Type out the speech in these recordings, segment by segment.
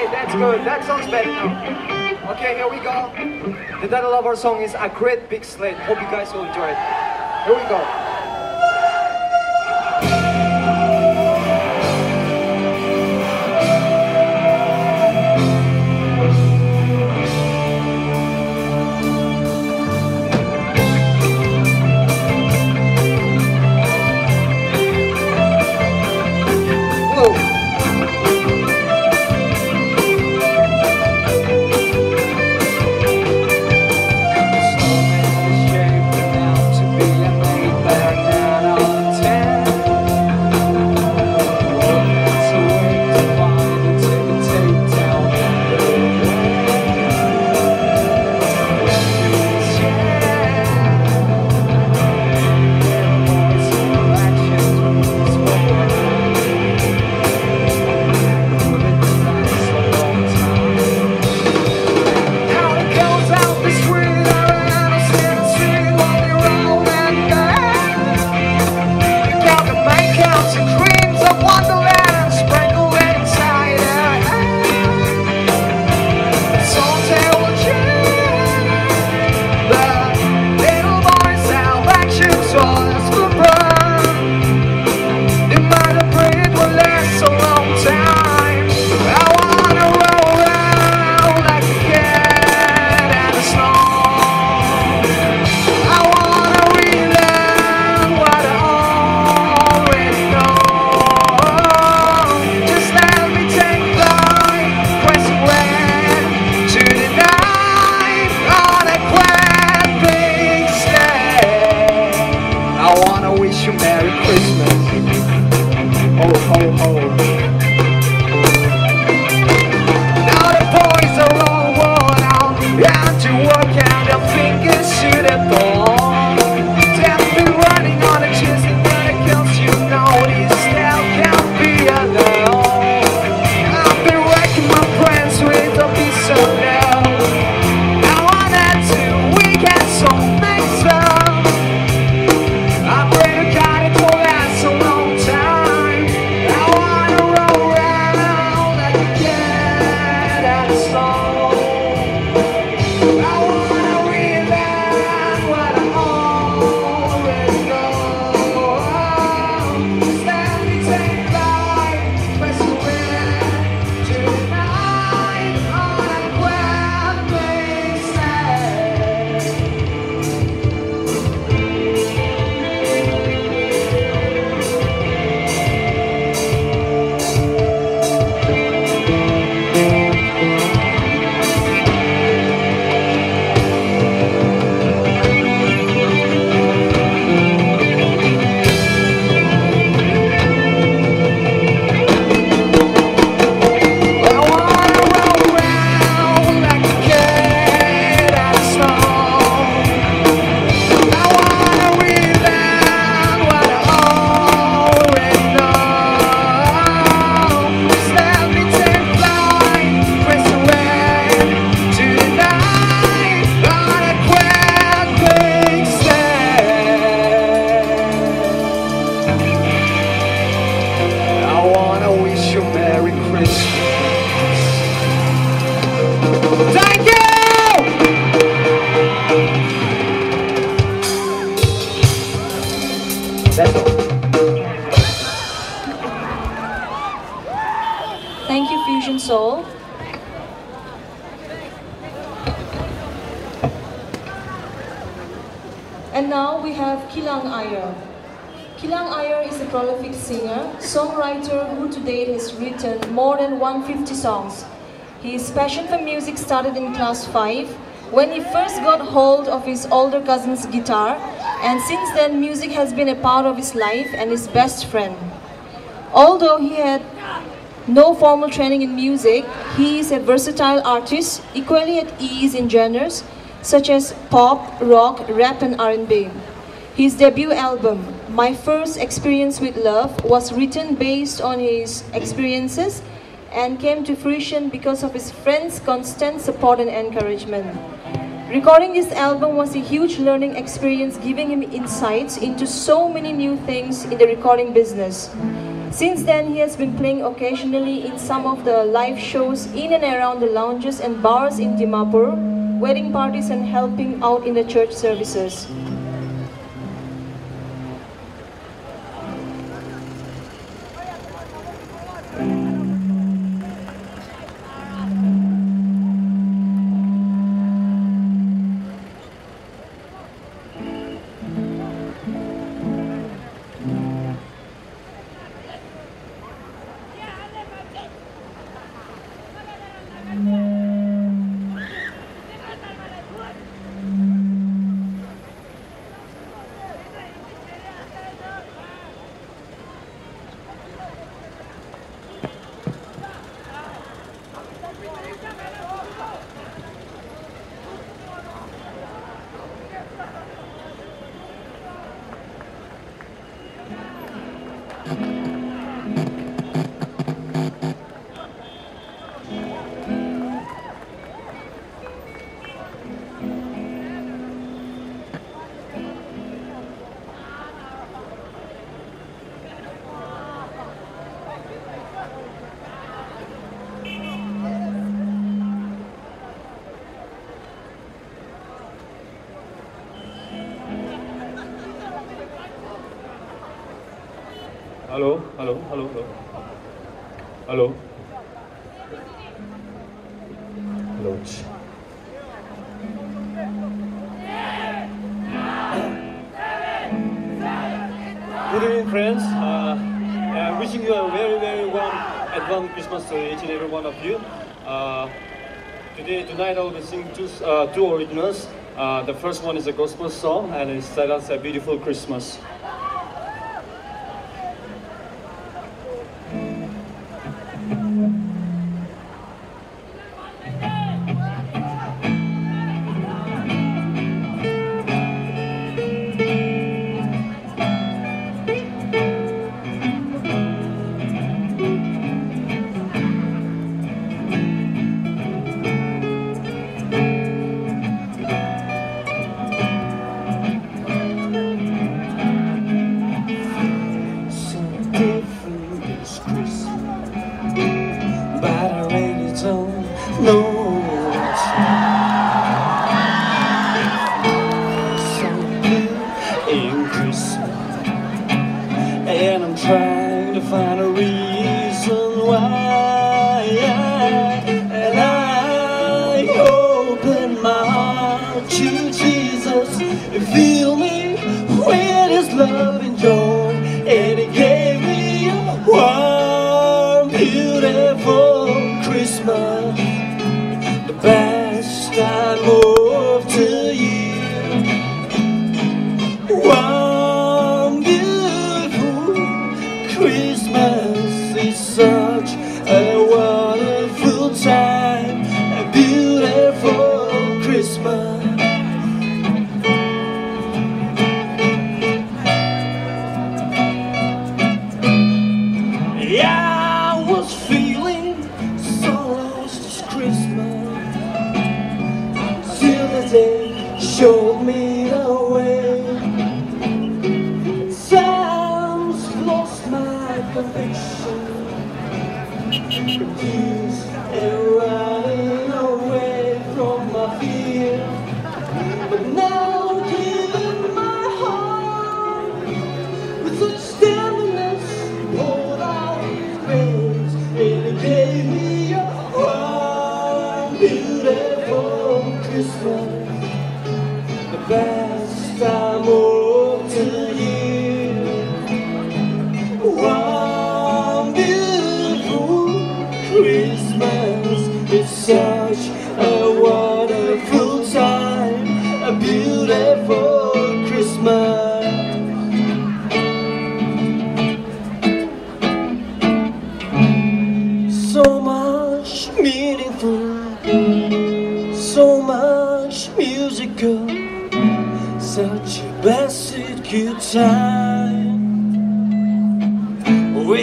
Okay, that's good. That sounds better now. Okay, here we go. The title of our song is A Great Big Sled. Hope you guys will enjoy it. Here we go. Merry songwriter who to date has written more than 150 songs. His passion for music started in class 5 when he first got hold of his older cousin's guitar, and since then music has been a part of his life and his best friend. Although he had no formal training in music, he is a versatile artist, equally at ease in genres such as pop, rock, rap and R&B. His debut album, my first experience with love was written based on his experiences and came to fruition because of his friends' constant support and encouragement. Recording this album was a huge learning experience giving him insights into so many new things in the recording business. Since then, he has been playing occasionally in some of the live shows in and around the lounges and bars in Dimapur, wedding parties and helping out in the church services. hello, hello, hello. Hello. Hello. Good evening, friends. Uh, uh, wishing you a very, very warm Advent Christmas to each and every one of you. Uh, today, tonight, I will be singing two, uh, two originals. Uh, the first one is a gospel song, and it's titled "A Beautiful Christmas." Thank.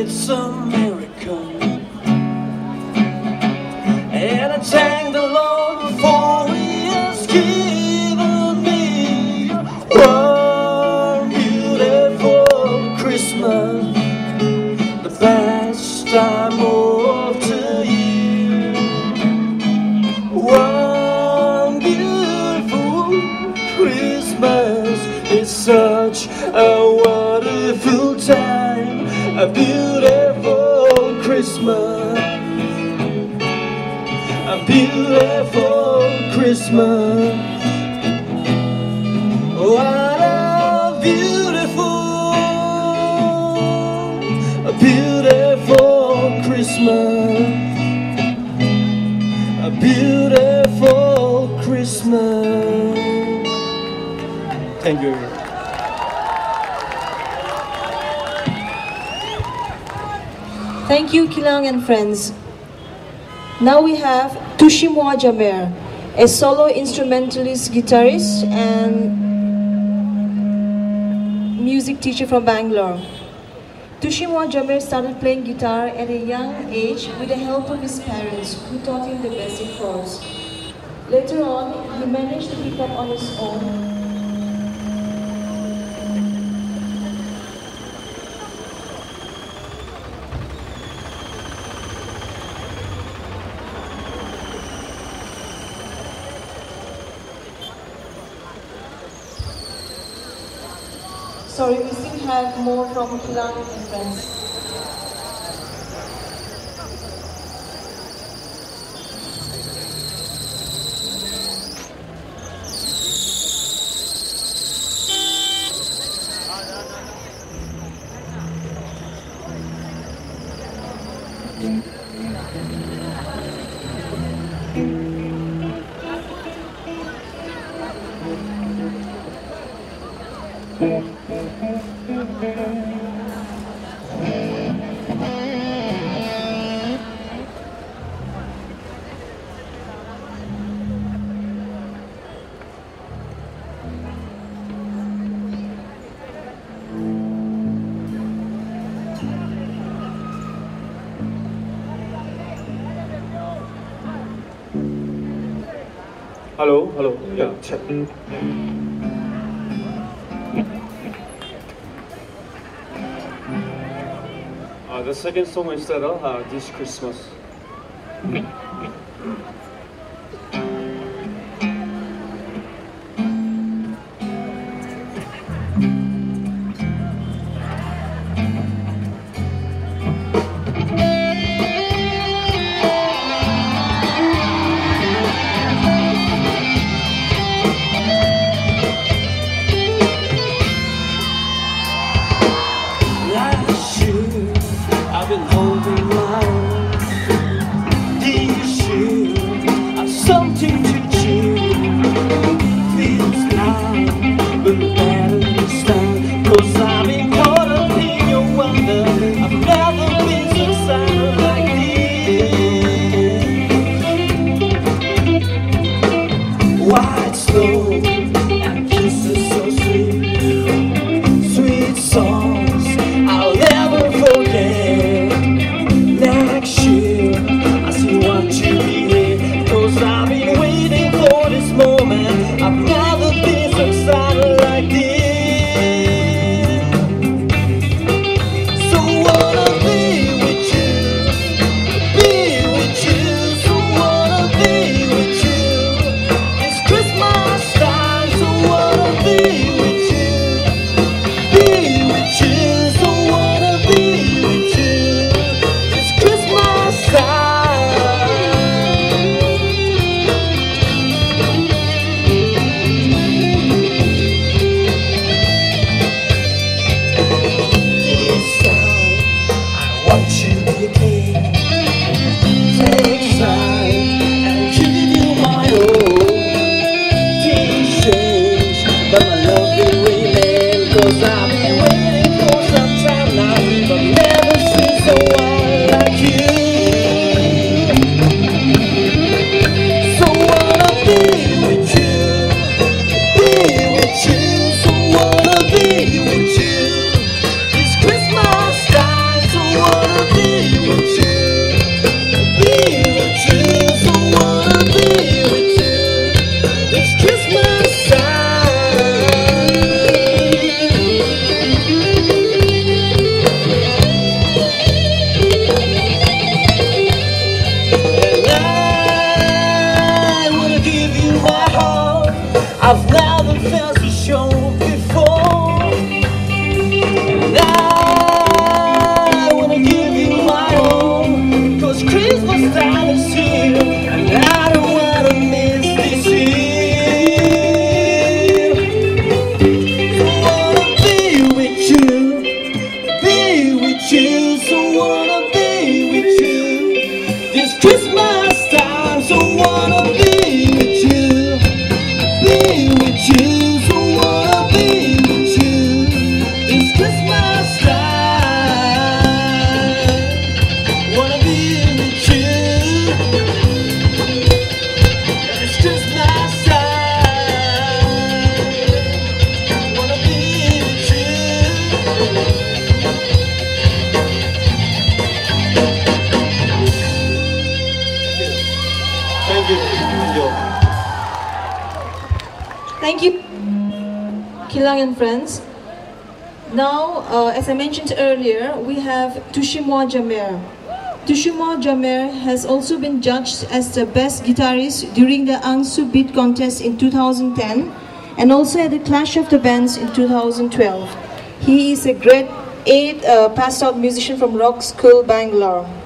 it's a miracle. And I thank the Lord. Christmas, a beautiful Christmas. Thank you. Thank you, Kilang and friends. Now we have Tushimwa Jamir, a solo instrumentalist guitarist and music teacher from Bangalore. Tushimwa Jamir started playing guitar at a young age with the help of his parents, who taught him the basic chords. Later on, he managed to pick up on his own sorry, have more from Kulang and friends. Hello, hello. Yeah. Check. Uh, the second song is that uh, uh, this Christmas. Friends. Now, uh, as I mentioned earlier, we have Tushimo Jamir. Tushimo Jamir has also been judged as the best guitarist during the Angsu Beat Contest in 2010 and also at the Clash of the Bands in 2012. He is a grade 8 uh, passed out musician from Rock School, Bangalore.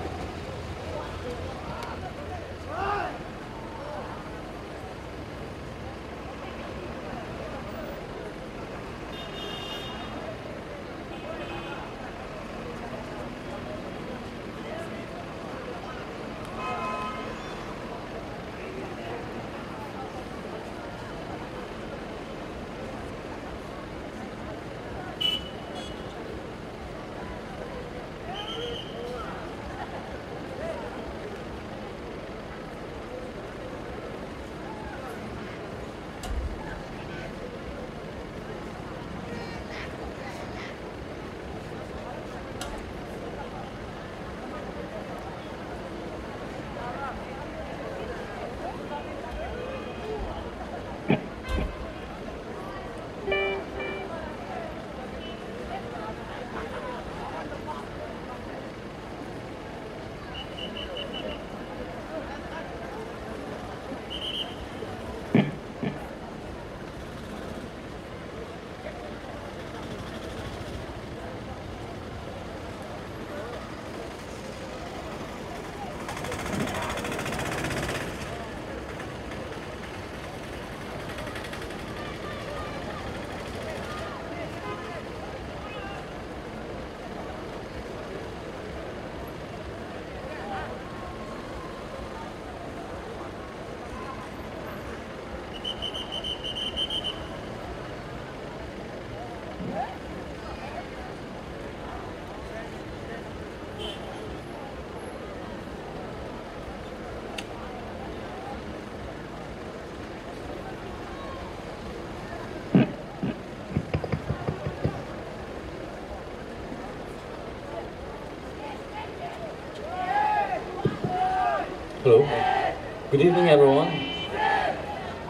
Hello. Good evening, everyone.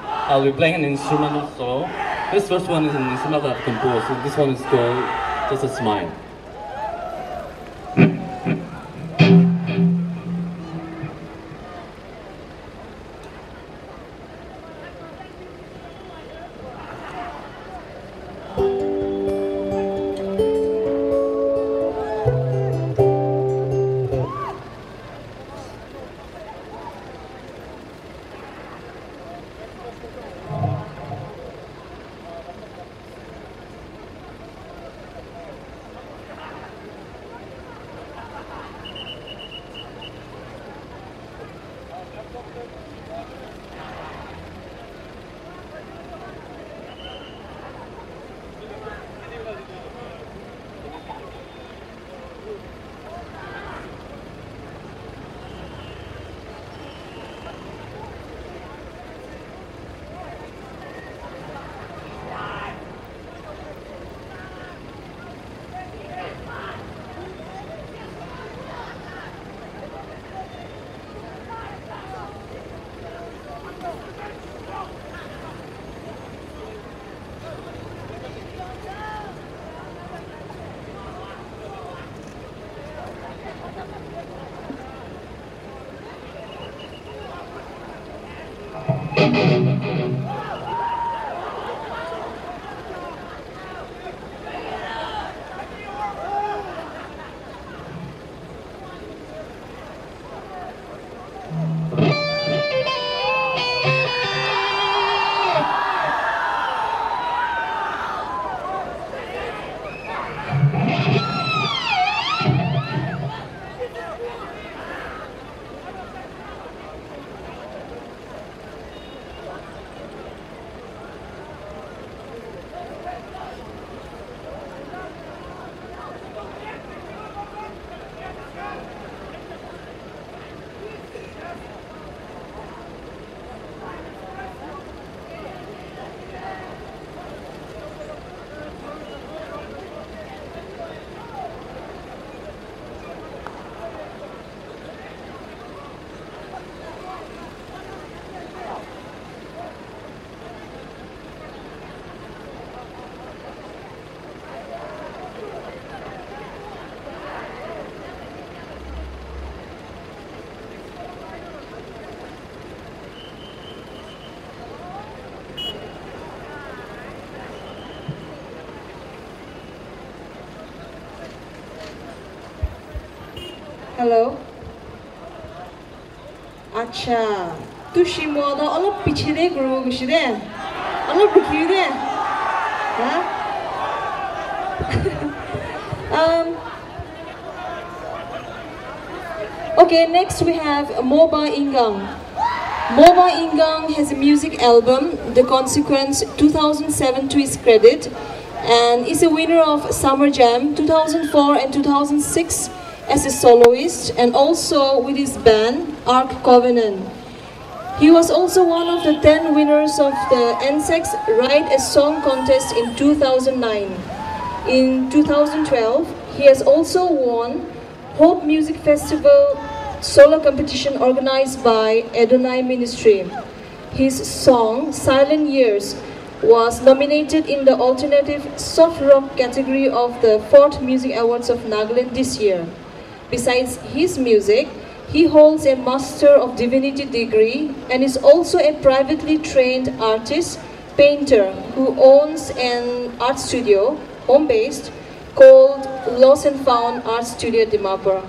I'll be playing an instrumental solo. This first one is an instrumental I've composed. This one is called Just a Smile. আচ্ছা তুষিমদা অলপ পিছেৰে কৰিব গৈছে দে অলপ ৰখিবি দে হা um, okay, next we have Moba Ingang. Moba Ingang has a music album, The Consequence 2007 to his credit, and is a winner of Summer Jam 2004 and 2006 as a soloist, and also with his band Ark Covenant. He was also one of the 10 winners of the NSEX Write a Song contest in 2009. In 2012, he has also won Hope Music Festival solo competition organized by Adonai Ministry. His song Silent Years was nominated in the alternative soft rock category of the 4th Music Awards of Nagaland this year. Besides his music, he holds a Master of Divinity degree and is also a privately trained artist, painter who owns an art studio, home based, called Lost and Found Art Studio Dimapur.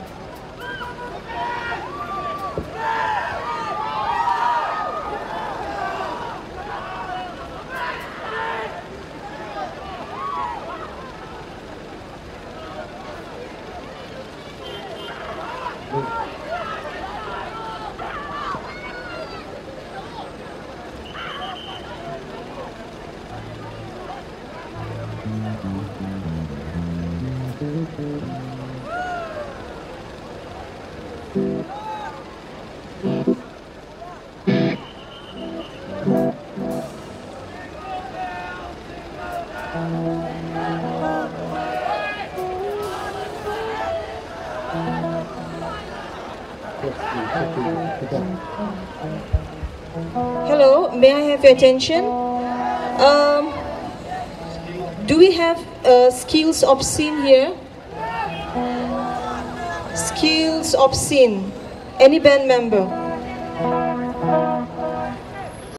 Hello, may I have your attention? Um, do we have uh, skills obscene here? Skills obscene. Any band member?